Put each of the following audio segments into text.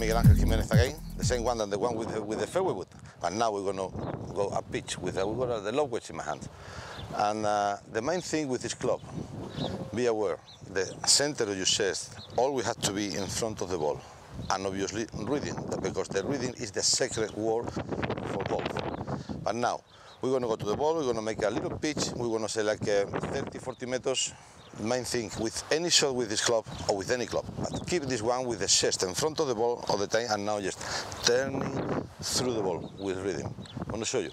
Miguel Angel Jimenez again, the same one than the one with the, with the fairway wood. And now we're going to go up pitch with uh, we got the lob wedge in my hand. And uh, the main thing with this club, be aware, the center of your chest always has to be in front of the ball. And obviously reading, because the reading is the secret word for golf. But now, we're going to go to the ball, we're going to make a little pitch, we're going to say like uh, 30, 40 meters. The main thing with any shot with this club or with any club, but keep this one with the chest in front of the ball all the time and now just turning through the ball with rhythm. I'm going to show you.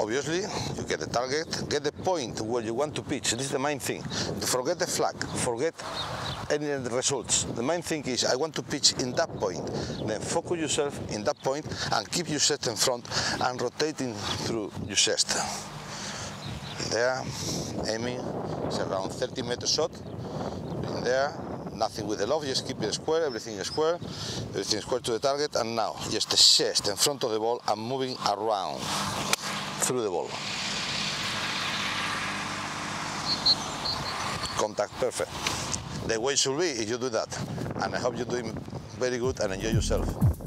Obviously, you get the target, get the point where you want to pitch. This is the main thing. Forget the flag, forget any results. The main thing is I want to pitch in that point. Then focus yourself in that point and keep your chest in front and rotating through your chest. There, aiming, it's around 30 meter shot. In there, nothing with the loft, just keep it square, everything is square, everything is square to the target, and now just the chest in front of the ball and moving around through the ball. Contact perfect. The way should be if you do that. And I hope you're doing very good and enjoy yourself.